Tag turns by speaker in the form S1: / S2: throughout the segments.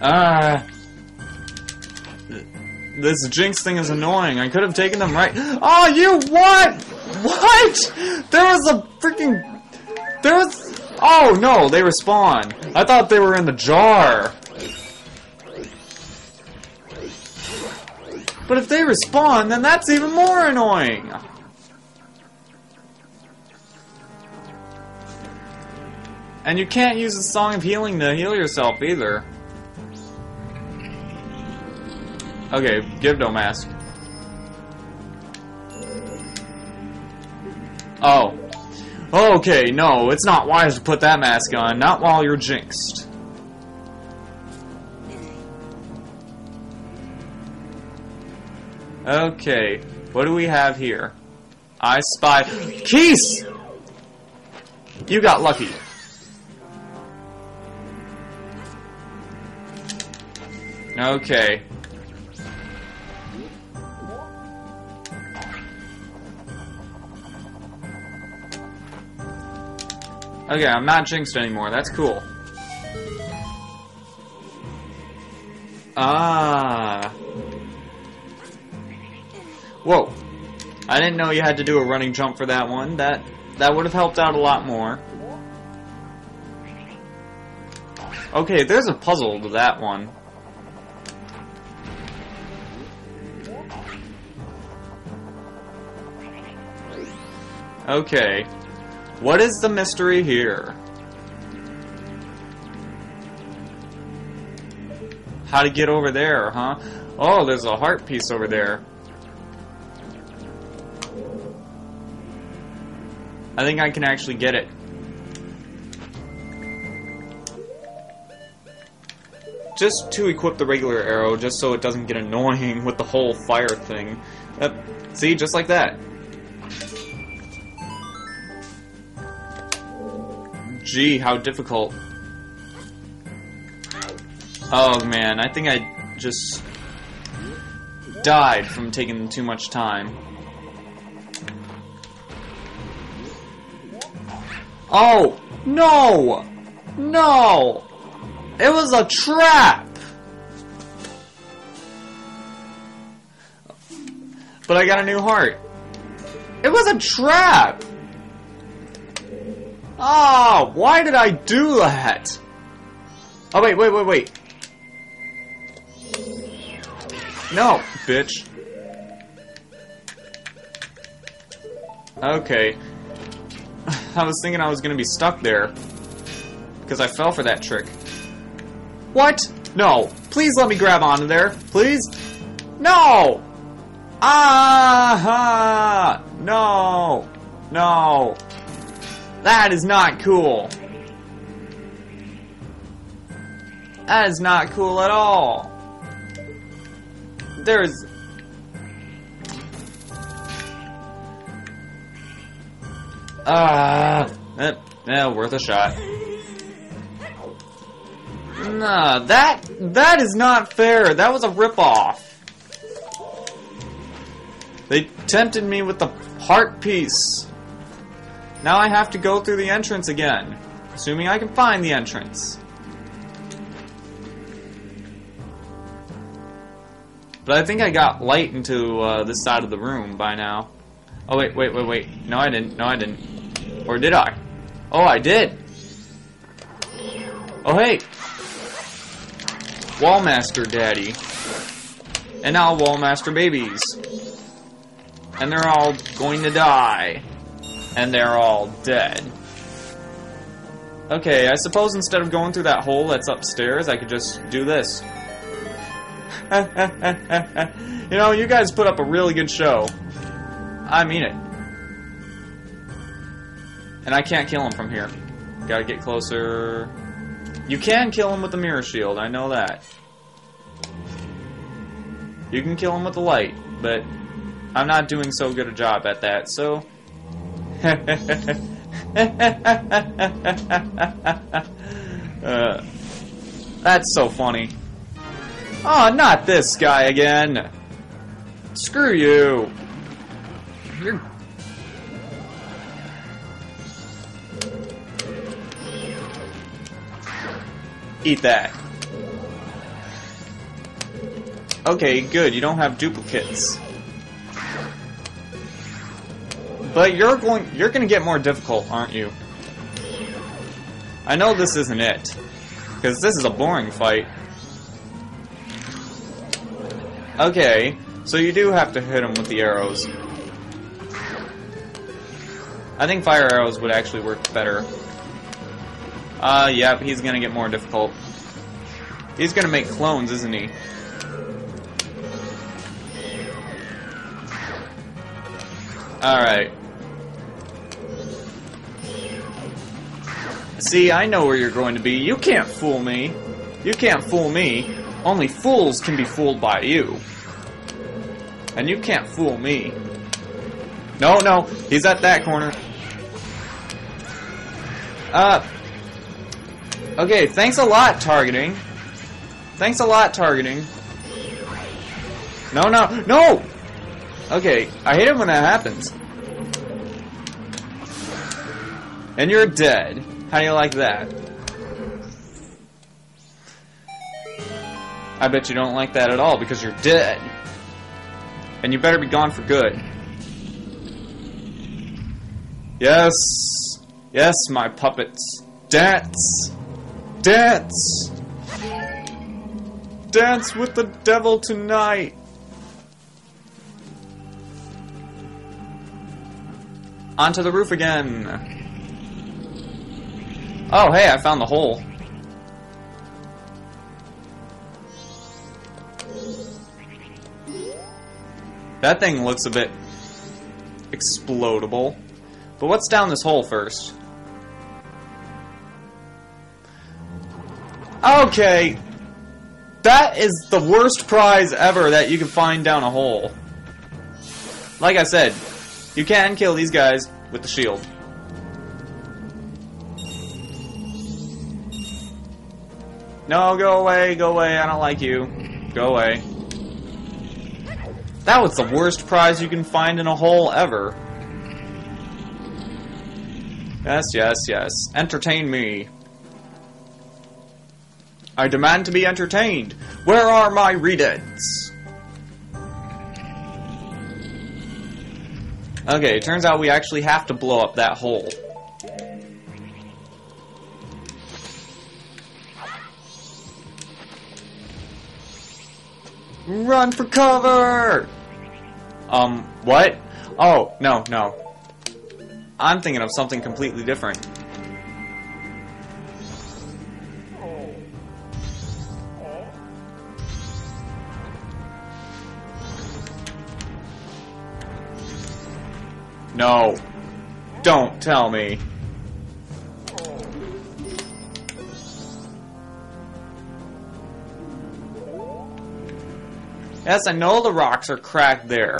S1: Ah. This Jinx thing is annoying. I could have taken them right. Oh, you what? What? There was a freaking. There was. Oh no, they respawn. I thought they were in the jar. But if they respawn, then that's even more annoying. And you can't use the Song of Healing to heal yourself either. Okay, Gibdo mask. Oh. Okay, no, it's not wise to put that mask on. Not while you're jinxed. Okay, what do we have here? I spy. Keys! You got lucky. Okay. Okay, I'm not jinxed anymore. That's cool. Ah. Whoa. I didn't know you had to do a running jump for that one. That that would have helped out a lot more. Okay, there's a puzzle to that one. Okay. What is the mystery here? How to get over there, huh? Oh, there's a heart piece over there. I think I can actually get it. Just to equip the regular arrow, just so it doesn't get annoying with the whole fire thing. Uh, see, just like that. Gee, how difficult. Oh man, I think I just died from taking too much time. Oh, no! No! It was a trap! But I got a new heart. It was a trap! Oh, why did I do that? Oh, wait, wait, wait, wait. No, bitch. Okay. I was thinking I was gonna be stuck there. Because I fell for that trick. What? No. Please let me grab onto there. Please? No! Ah! -ha! No! No! That is not cool. That is not cool at all. There's... Ah, uh, eh, worth a shot. Nah, that that is not fair. That was a ripoff. They tempted me with the heart piece. Now I have to go through the entrance again, assuming I can find the entrance. But I think I got light into uh, this side of the room by now. Oh wait, wait, wait, wait. No, I didn't. No, I didn't. Or did I? Oh, I did. Oh hey, Wallmaster Daddy. And now Wallmaster babies. And they're all going to die and they're all dead. Okay, I suppose instead of going through that hole that's upstairs, I could just do this. you know, you guys put up a really good show. I mean it. And I can't kill him from here. Gotta get closer. You can kill him with the mirror shield, I know that. You can kill him with the light, but I'm not doing so good a job at that, so uh, that's so funny. Oh, not this guy again. Screw you. You're... Eat that. Okay, good. You don't have duplicates. But you're going you're going to get more difficult, aren't you? I know this isn't it. Cuz this is a boring fight. Okay, so you do have to hit him with the arrows. I think fire arrows would actually work better. Uh, yep, he's gonna get more difficult. He's gonna make clones, isn't he? Alright. See, I know where you're going to be. You can't fool me. You can't fool me. Only fools can be fooled by you. And you can't fool me. No, no, he's at that corner. Uh, okay, thanks a lot, targeting. Thanks a lot, targeting. No, no, no! Okay, I hate it when that happens. And you're dead. How do you like that? I bet you don't like that at all because you're dead. And you better be gone for good. Yes. Yes, my puppets. Dance. Dance. Dance with the devil tonight. Onto the roof again. Oh, hey, I found the hole. That thing looks a bit explodable. But what's down this hole first? Okay. That is the worst prize ever that you can find down a hole. Like I said, you can kill these guys with the shield. No, go away, go away, I don't like you. Go away. That was the worst prize you can find in a hole ever. Yes, yes, yes. Entertain me. I demand to be entertained. Where are my readings? Okay, it turns out we actually have to blow up that hole. Run for cover! Um, what? Oh, no, no. I'm thinking of something completely different. No. Don't tell me. Yes, I know the rocks are cracked there.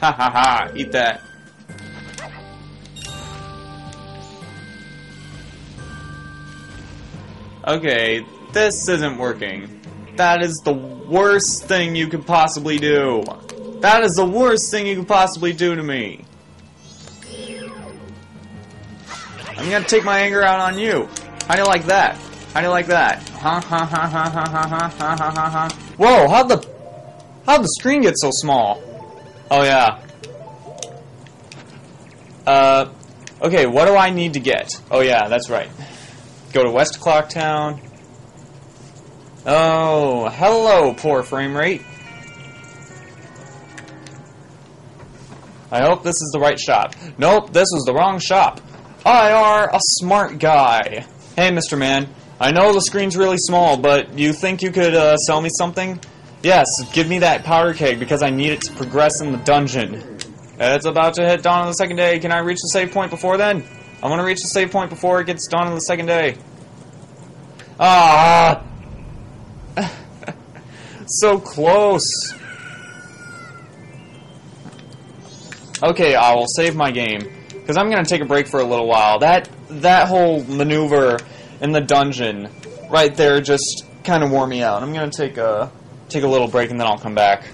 S1: Ha ha ha, eat that. Okay, this isn't working. That is the worst thing you could possibly do. That is the worst thing you could possibly do to me. I'm gonna take my anger out on you. How do you like that? How do you like that? Ha ha ha ha ha ha ha ha ha ha. Whoa, how'd the how'd the screen get so small? Oh yeah. Uh okay, what do I need to get? Oh yeah, that's right. Go to West Clocktown. Oh, hello, poor frame rate. I hope this is the right shop. Nope, this was the wrong shop. I are a smart guy. Hey, Mr. Man, I know the screen's really small, but you think you could uh, sell me something? Yes, give me that powder keg because I need it to progress in the dungeon. It's about to hit dawn on the second day. Can I reach the save point before then? I want to reach the save point before it gets dawn on the second day. Ah! So close. Okay, I will save my game because I'm gonna take a break for a little while. That that whole maneuver in the dungeon right there just kind of wore me out. I'm gonna take a take a little break and then I'll come back.